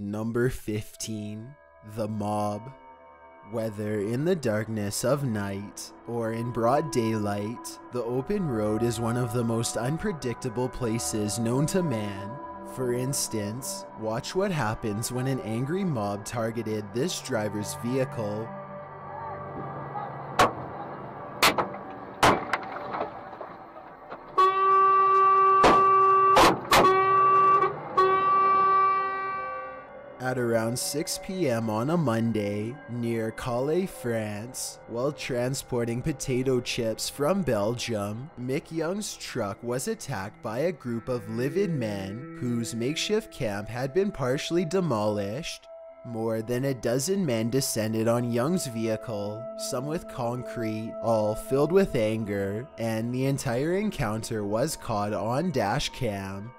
Number 15 The Mob. Whether in the darkness of night or in broad daylight, the open road is one of the most unpredictable places known to man. For instance, watch what happens when an angry mob targeted this driver's vehicle At around 6 p.m. on a Monday, near Calais, France, while transporting potato chips from Belgium, Mick Young's truck was attacked by a group of livid men whose makeshift camp had been partially demolished. More than a dozen men descended on Young's vehicle, some with concrete, all filled with anger, and the entire encounter was caught on dash cam.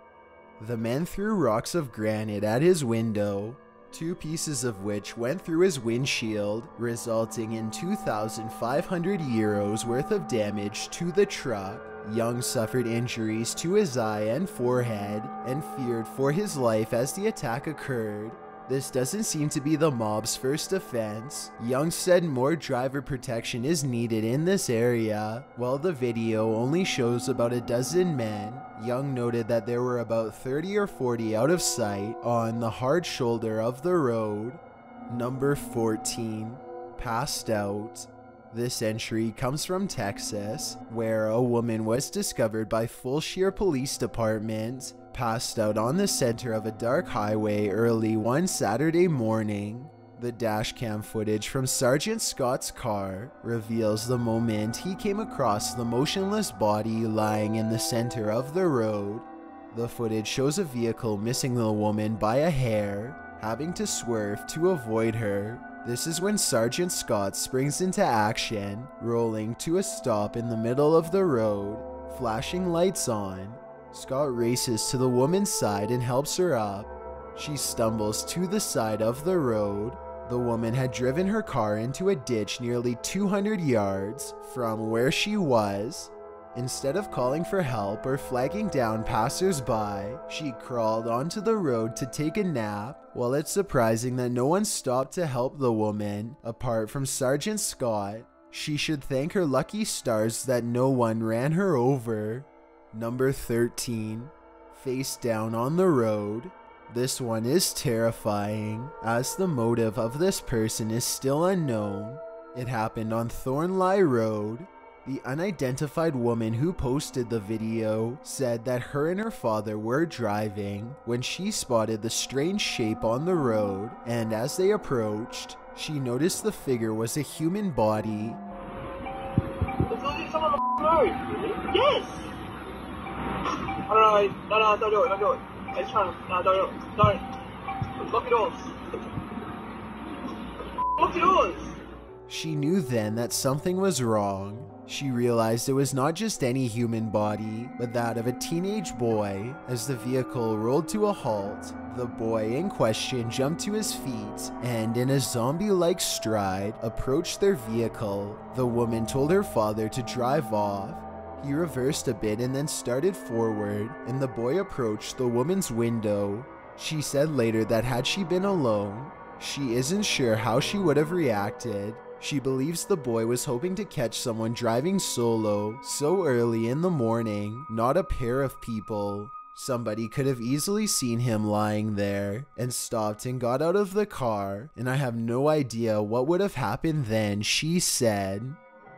The men threw rocks of granite at his window, two pieces of which went through his windshield, resulting in 2,500 euros worth of damage to the truck. Young suffered injuries to his eye and forehead and feared for his life as the attack occurred. This doesn't seem to be the mob's first offense. Young said more driver protection is needed in this area. While the video only shows about a dozen men, Young noted that there were about 30 or 40 out of sight on the hard shoulder of the road. Number 14. Passed out. This entry comes from Texas, where a woman was discovered by Fulshear Police Department passed out on the center of a dark highway early one Saturday morning. The dashcam footage from Sergeant Scott's car reveals the moment he came across the motionless body lying in the center of the road. The footage shows a vehicle missing the woman by a hair, having to swerve to avoid her. This is when Sergeant Scott springs into action, rolling to a stop in the middle of the road, flashing lights on, Scott races to the woman's side and helps her up. She stumbles to the side of the road. The woman had driven her car into a ditch nearly 200 yards from where she was. Instead of calling for help or flagging down passers-by, she crawled onto the road to take a nap. While it's surprising that no one stopped to help the woman, apart from Sergeant Scott, she should thank her lucky stars that no one ran her over. Number 13. Face down on the road. This one is terrifying, as the motive of this person is still unknown. It happened on Thornlie Road. The unidentified woman who posted the video said that her and her father were driving when she spotted the strange shape on the road, and as they approached, she noticed the figure was a human body. No, no, no, don't do it, don't do it. It's trying to, no, don't, don't. Lock your doors. Lock your doors! She knew then that something was wrong. She realized it was not just any human body, but that of a teenage boy. As the vehicle rolled to a halt, the boy in question jumped to his feet and, in a zombie like stride, approached their vehicle. The woman told her father to drive off, he reversed a bit and then started forward, and the boy approached the woman's window. She said later that had she been alone, she isn't sure how she would have reacted. She believes the boy was hoping to catch someone driving solo so early in the morning, not a pair of people. Somebody could have easily seen him lying there and stopped and got out of the car, and I have no idea what would have happened then, she said.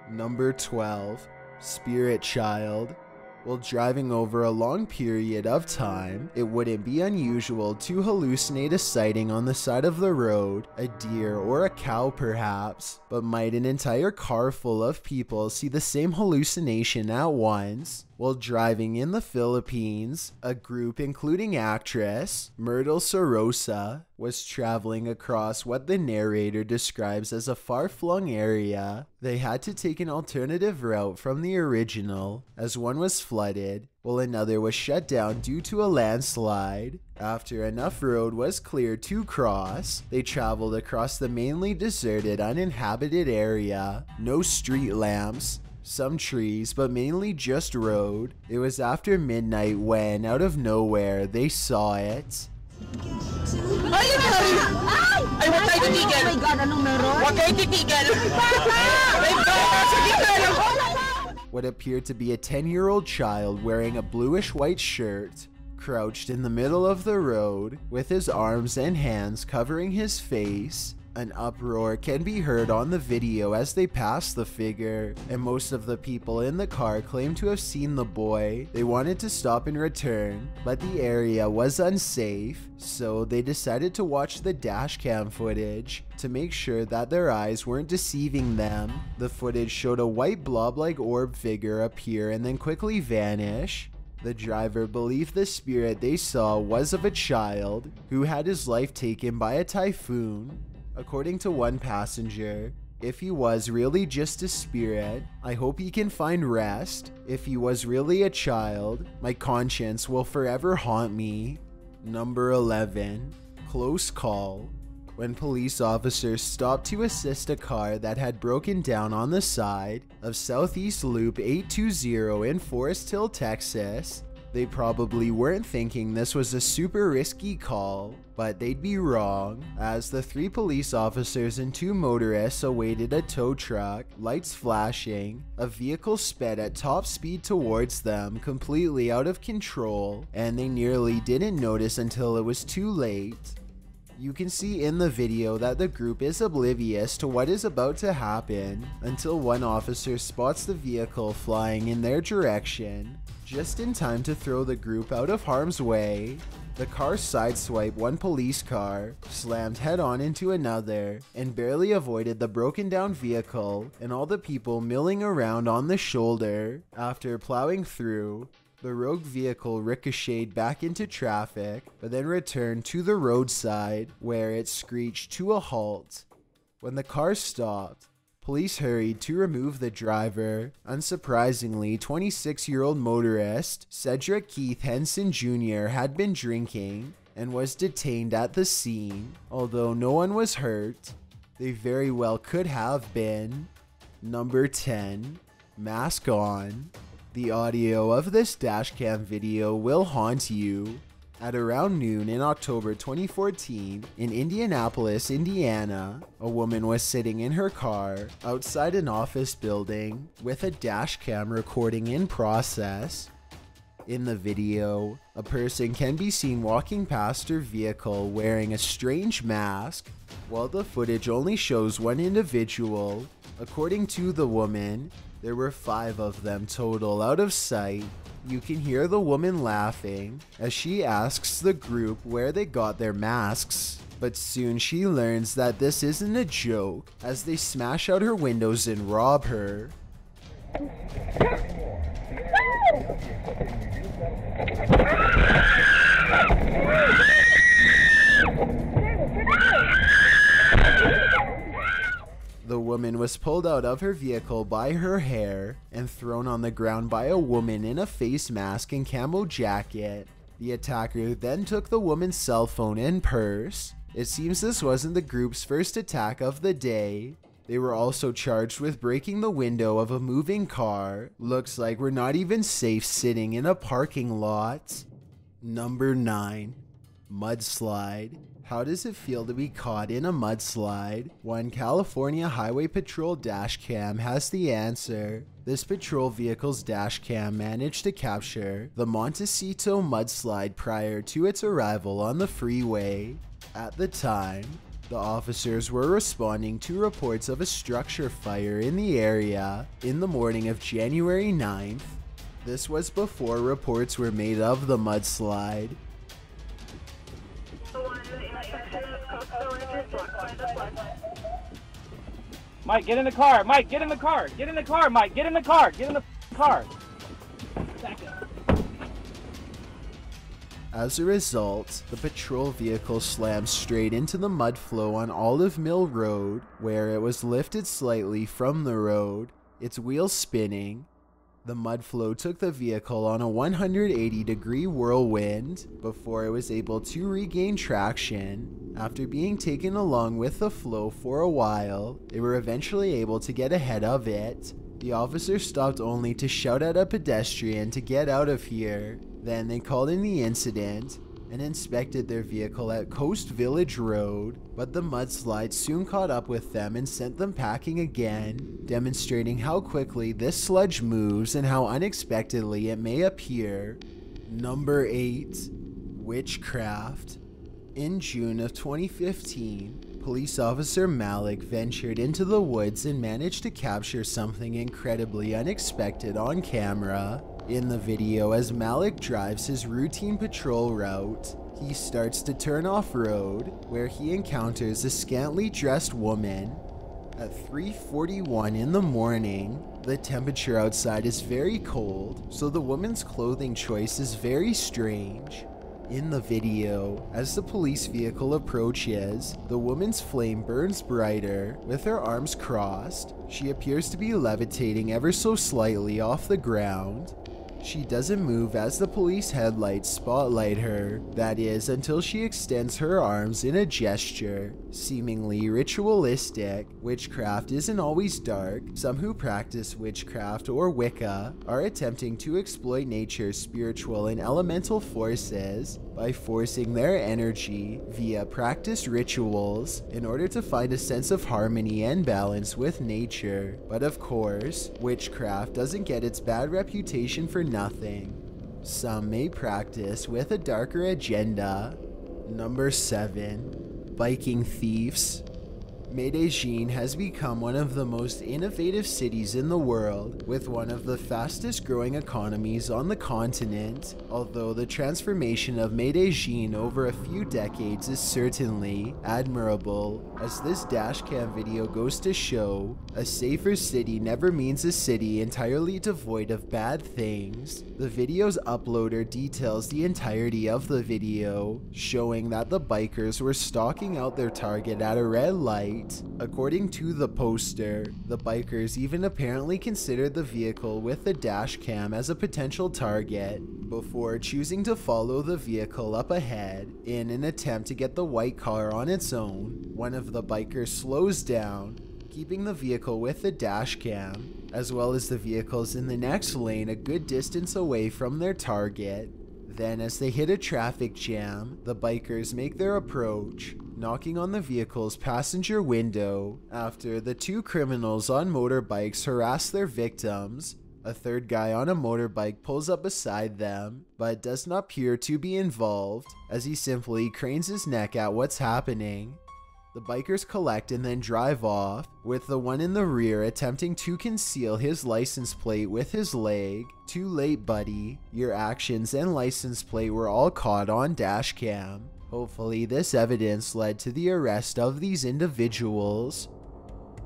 Number 12 Spirit Child. While driving over a long period of time, it wouldn't be unusual to hallucinate a sighting on the side of the road, a deer or a cow perhaps, but might an entire car full of people see the same hallucination at once? While driving in the Philippines, a group including actress Myrtle Sarrosa was traveling across what the narrator describes as a far flung area. They had to take an alternative route from the original, as one was flooded, while another was shut down due to a landslide. After enough road was cleared to cross, they traveled across the mainly deserted, uninhabited area. No street lamps, some trees, but mainly just road. It was after midnight when, out of nowhere, they saw it. Are you titigil. Oh my God, anong meron? Huwag kayo titigil. May bata sa gitna What appeared to be a 10 year old child wearing a bluish white shirt crouched in the middle of the road with his arms and hands covering his face. An uproar can be heard on the video as they pass the figure, and most of the people in the car claim to have seen the boy. They wanted to stop and return, but the area was unsafe, so they decided to watch the dashcam footage to make sure that their eyes weren't deceiving them. The footage showed a white blob like orb figure appear and then quickly vanish. The driver believed the spirit they saw was of a child who had his life taken by a typhoon. According to one passenger, if he was really just a spirit, I hope he can find rest. If he was really a child, my conscience will forever haunt me. Number 11. Close Call. When police officers stopped to assist a car that had broken down on the side of Southeast Loop 820 in Forest Hill, Texas, they probably weren't thinking this was a super risky call, but they'd be wrong, as the three police officers and two motorists awaited a tow truck, lights flashing, a vehicle sped at top speed towards them, completely out of control, and they nearly didn't notice until it was too late. You can see in the video that the group is oblivious to what is about to happen until one officer spots the vehicle flying in their direction, just in time to throw the group out of harm's way. The car sideswiped one police car, slammed head on into another, and barely avoided the broken down vehicle and all the people milling around on the shoulder. After plowing through, the rogue vehicle ricocheted back into traffic, but then returned to the roadside where it screeched to a halt. When the car stopped, police hurried to remove the driver. Unsurprisingly, 26 year old motorist Cedric Keith Henson Jr. had been drinking and was detained at the scene. Although no one was hurt, they very well could have been. Number 10 Mask On. The audio of this dashcam video will haunt you. At around noon in October 2014, in Indianapolis, Indiana, a woman was sitting in her car outside an office building with a dashcam recording in process. In the video, a person can be seen walking past her vehicle wearing a strange mask, while the footage only shows one individual. According to the woman, there were five of them total out of sight. You can hear the woman laughing as she asks the group where they got their masks. But soon she learns that this isn't a joke as they smash out her windows and rob her. The woman was pulled out of her vehicle by her hair and thrown on the ground by a woman in a face mask and camo jacket. The attacker then took the woman's cell phone and purse. It seems this wasn't the group's first attack of the day. They were also charged with breaking the window of a moving car. Looks like we're not even safe sitting in a parking lot. Number 9 Mudslide. How does it feel to be caught in a mudslide? One California Highway Patrol dashcam has the answer. This patrol vehicle's dashcam managed to capture the Montecito mudslide prior to its arrival on the freeway. At the time, the officers were responding to reports of a structure fire in the area in the morning of January 9th. This was before reports were made of the mudslide. Mike, get in the car. Mike, get in the car. Get in the car, Mike. Get in the car. Get in the car. As a result, the patrol vehicle slammed straight into the mud flow on Olive Mill Road, where it was lifted slightly from the road, its wheels spinning. The mud flow took the vehicle on a 180 degree whirlwind before it was able to regain traction. After being taken along with the flow for a while, they were eventually able to get ahead of it. The officer stopped only to shout at a pedestrian to get out of here. Then they called in the incident and inspected their vehicle at Coast Village Road, but the mudslide soon caught up with them and sent them packing again, demonstrating how quickly this sludge moves and how unexpectedly it may appear. Number 8 Witchcraft. In June of 2015, police officer Malik ventured into the woods and managed to capture something incredibly unexpected on camera. In the video, as Malik drives his routine patrol route, he starts to turn off road, where he encounters a scantily dressed woman. At 3:41 in the morning, the temperature outside is very cold, so the woman's clothing choice is very strange. In the video, as the police vehicle approaches, the woman's flame burns brighter. With her arms crossed, she appears to be levitating ever so slightly off the ground. She doesn't move as the police headlights spotlight her, that is, until she extends her arms in a gesture, seemingly ritualistic. Witchcraft isn't always dark. Some who practice witchcraft or Wicca are attempting to exploit nature's spiritual and elemental forces by forcing their energy via practiced rituals in order to find a sense of harmony and balance with nature. But of course, witchcraft doesn't get its bad reputation for nothing. Some may practice with a darker agenda. Number 7. Biking Thieves Medellin has become one of the most innovative cities in the world, with one of the fastest growing economies on the continent. Although the transformation of Medellin over a few decades is certainly admirable, as this dashcam video goes to show, a safer city never means a city entirely devoid of bad things. The video's uploader details the entirety of the video, showing that the bikers were stalking out their target at a red light According to the poster, the bikers even apparently considered the vehicle with the dash cam as a potential target before choosing to follow the vehicle up ahead in an attempt to get the white car on its own. One of the bikers slows down, keeping the vehicle with the dash cam, as well as the vehicles in the next lane a good distance away from their target. Then, as they hit a traffic jam, the bikers make their approach, knocking on the vehicle's passenger window after the two criminals on motorbikes harass their victims. A third guy on a motorbike pulls up beside them, but does not appear to be involved as he simply cranes his neck at what's happening. The bikers collect and then drive off, with the one in the rear attempting to conceal his license plate with his leg. Too late, buddy. Your actions and license plate were all caught on dashcam. Hopefully, this evidence led to the arrest of these individuals.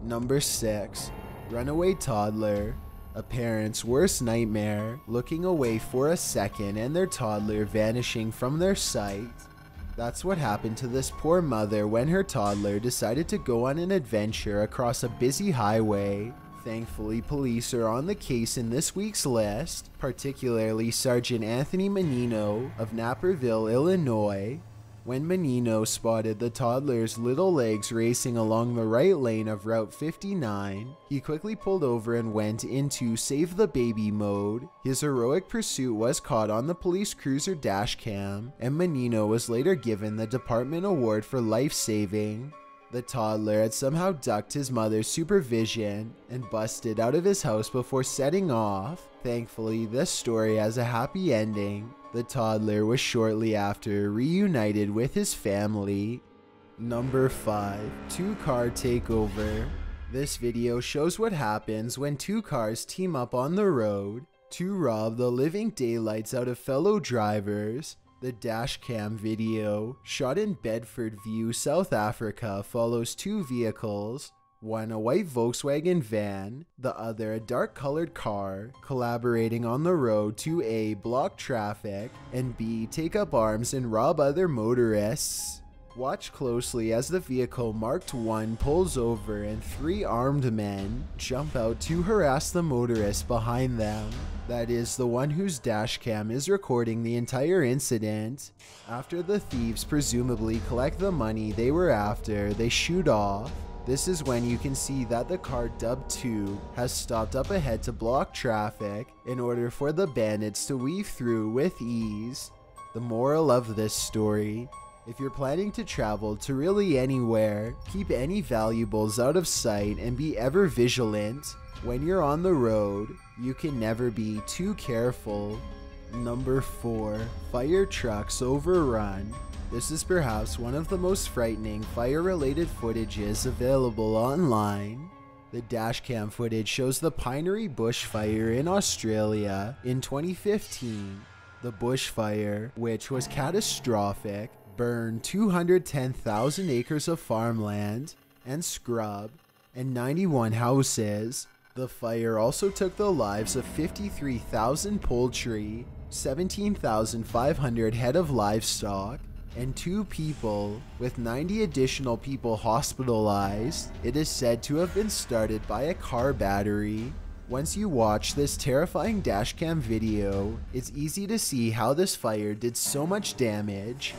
Number 6. Runaway Toddler. A parent's worst nightmare, looking away for a second and their toddler vanishing from their sight. That's what happened to this poor mother when her toddler decided to go on an adventure across a busy highway. Thankfully, police are on the case in this week's list, particularly Sergeant Anthony Menino of Naperville, Illinois, when Menino spotted the toddler's little legs racing along the right lane of Route 59, he quickly pulled over and went into save the baby mode. His heroic pursuit was caught on the police cruiser dashcam, and Menino was later given the department award for life saving. The toddler had somehow ducked his mother's supervision and busted out of his house before setting off. Thankfully, this story has a happy ending. The toddler was shortly after reunited with his family. Number 5 Two Car Takeover. This video shows what happens when two cars team up on the road to rob the living daylights out of fellow drivers. The dashcam video, shot in Bedfordview, South Africa, follows two vehicles, one a white Volkswagen van, the other a dark colored car, collaborating on the road to A. block traffic, and B. take up arms and rob other motorists. Watch closely as the vehicle marked 1 pulls over and three armed men jump out to harass the motorist behind them. That is, the one whose dashcam is recording the entire incident. After the thieves presumably collect the money they were after, they shoot off. This is when you can see that the car dubbed 2 has stopped up ahead to block traffic in order for the bandits to weave through with ease. The moral of this story if you're planning to travel to really anywhere, keep any valuables out of sight and be ever vigilant. When you're on the road, you can never be too careful. Number 4. Fire trucks overrun. This is perhaps one of the most frightening fire related footages available online. The dashcam footage shows the Pinery bushfire in Australia in 2015. The bushfire, which was catastrophic, burned 210,000 acres of farmland and scrub and 91 houses. The fire also took the lives of 53,000 poultry, 17,500 head of livestock, and two people, with 90 additional people hospitalized. It is said to have been started by a car battery. Once you watch this terrifying dashcam video, it's easy to see how this fire did so much damage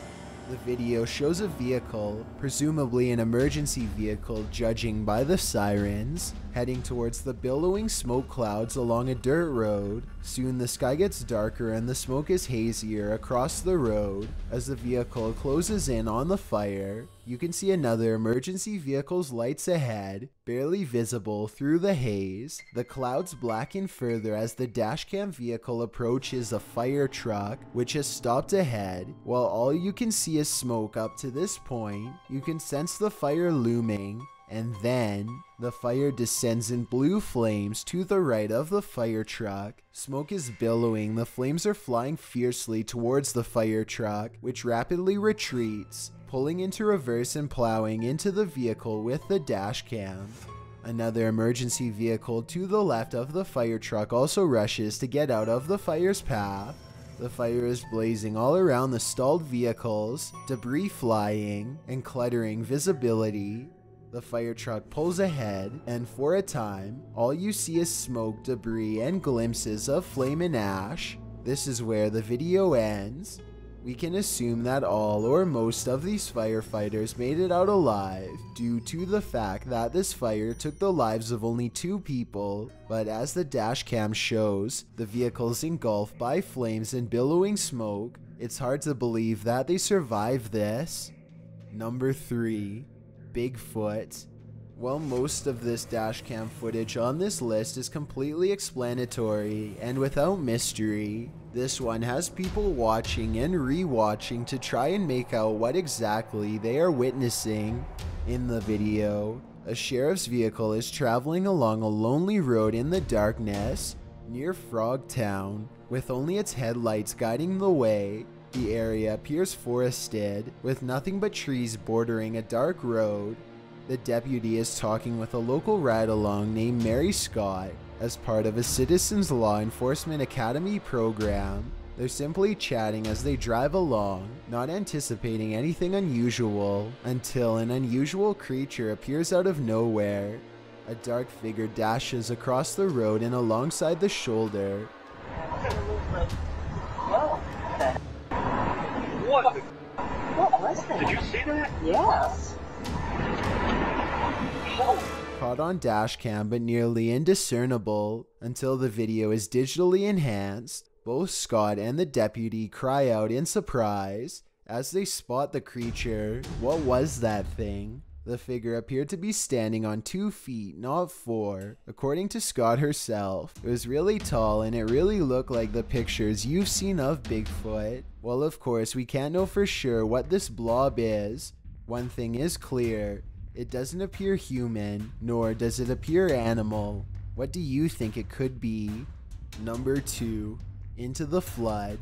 the video shows a vehicle, presumably an emergency vehicle judging by the sirens, heading towards the billowing smoke clouds along a dirt road. Soon the sky gets darker and the smoke is hazier across the road. As the vehicle closes in on the fire, you can see another emergency vehicle's lights ahead, barely visible through the haze. The clouds blacken further as the dashcam vehicle approaches a fire truck, which has stopped ahead. While all you can see is smoke up to this point, you can sense the fire looming and then the fire descends in blue flames to the right of the fire truck. Smoke is billowing, the flames are flying fiercely towards the fire truck, which rapidly retreats, pulling into reverse and plowing into the vehicle with the dash cam. Another emergency vehicle to the left of the fire truck also rushes to get out of the fire's path. The fire is blazing all around the stalled vehicles, debris flying and cluttering visibility. The fire truck pulls ahead, and for a time, all you see is smoke, debris, and glimpses of flame and ash. This is where the video ends. We can assume that all or most of these firefighters made it out alive due to the fact that this fire took the lives of only two people, but as the dashcam shows, the vehicles engulfed by flames and billowing smoke, it's hard to believe that they survived this. Number 3. Bigfoot. While most of this dashcam footage on this list is completely explanatory and without mystery, this one has people watching and re-watching to try and make out what exactly they are witnessing. In the video, a sheriff's vehicle is traveling along a lonely road in the darkness near Frogtown, with only its headlights guiding the way the area appears forested, with nothing but trees bordering a dark road. The deputy is talking with a local ride-along named Mary Scott as part of a Citizens Law Enforcement Academy program. They're simply chatting as they drive along, not anticipating anything unusual, until an unusual creature appears out of nowhere. A dark figure dashes across the road and alongside the shoulder. What? the- What was that? Did you see that? Yes. caught on dashcam but nearly indiscernible until the video is digitally enhanced. Both Scott and the deputy cry out in surprise as they spot the creature. What was that thing? The figure appeared to be standing on two feet, not four. According to Scott herself, it was really tall and it really looked like the pictures you've seen of Bigfoot. Well, of course, we can't know for sure what this blob is. One thing is clear it doesn't appear human, nor does it appear animal. What do you think it could be? Number 2. Into the Flood.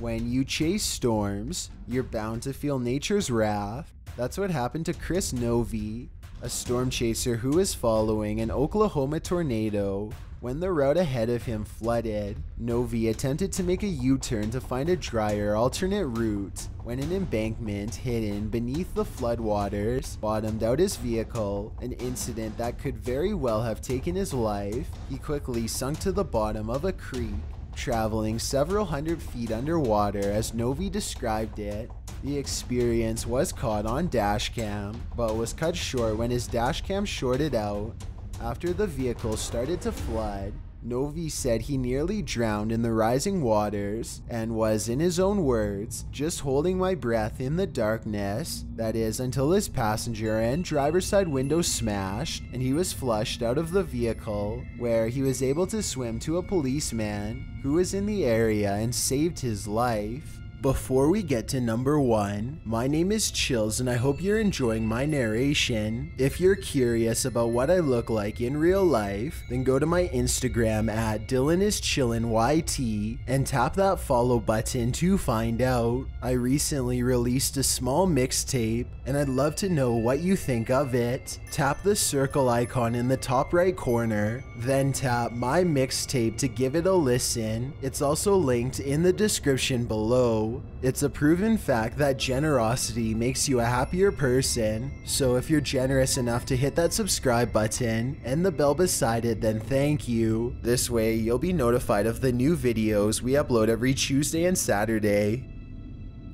When you chase storms, you're bound to feel nature's wrath. That's what happened to Chris Novi, a storm chaser who was following an Oklahoma tornado. When the route ahead of him flooded, Novi attempted to make a U-turn to find a drier alternate route. When an embankment hidden beneath the floodwaters bottomed out his vehicle, an incident that could very well have taken his life, he quickly sunk to the bottom of a creek traveling several hundred feet underwater as Novi described it. The experience was caught on dashcam, but was cut short when his dashcam shorted out. After the vehicle started to flood, Novi said he nearly drowned in the rising waters and was, in his own words, just holding my breath in the darkness. That is, until his passenger and driver's side window smashed and he was flushed out of the vehicle, where he was able to swim to a policeman who was in the area and saved his life. Before we get to number one, my name is Chills and I hope you're enjoying my narration. If you're curious about what I look like in real life, then go to my Instagram at Dylan is Chillin' YT and tap that follow button to find out. I recently released a small mixtape and I'd love to know what you think of it. Tap the circle icon in the top right corner, then tap my mixtape to give it a listen. It's also linked in the description below. It's a proven fact that generosity makes you a happier person, so if you're generous enough to hit that subscribe button and the bell beside it, then thank you. This way, you'll be notified of the new videos we upload every Tuesday and Saturday.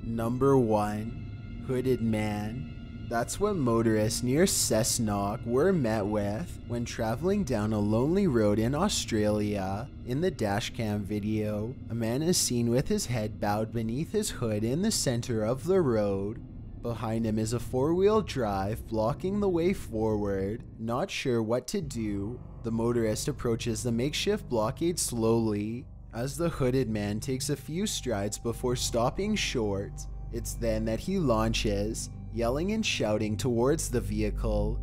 Number 1 Hooded Man that's what motorists near Cessnock were met with when traveling down a lonely road in Australia. In the dashcam video, a man is seen with his head bowed beneath his hood in the center of the road. Behind him is a four-wheel drive blocking the way forward. Not sure what to do, the motorist approaches the makeshift blockade slowly as the hooded man takes a few strides before stopping short. It's then that he launches, yelling and shouting towards the vehicle.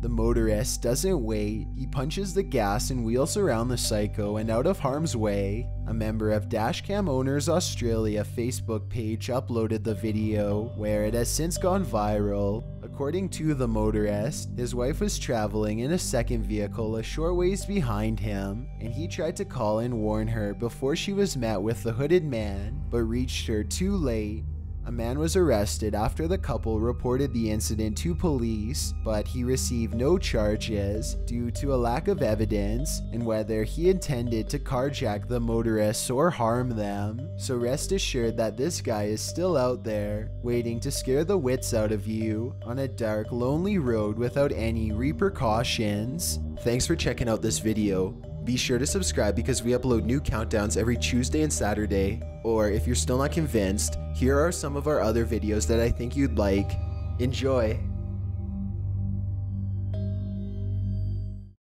The motorist doesn't wait, he punches the gas and wheels around the psycho and out of harm's way. A member of Dashcam Owners Australia Facebook page uploaded the video, where it has since gone viral. According to the motorist, his wife was traveling in a second vehicle a short ways behind him, and he tried to call and warn her before she was met with the hooded man, but reached her too late. A man was arrested after the couple reported the incident to police, but he received no charges due to a lack of evidence and whether he intended to carjack the motorists or harm them. So rest assured that this guy is still out there, waiting to scare the wits out of you on a dark, lonely road without any repercussions. Thanks for checking out this video. Be sure to subscribe because we upload new countdowns every Tuesday and Saturday. Or if you're still not convinced, here are some of our other videos that I think you'd like. Enjoy!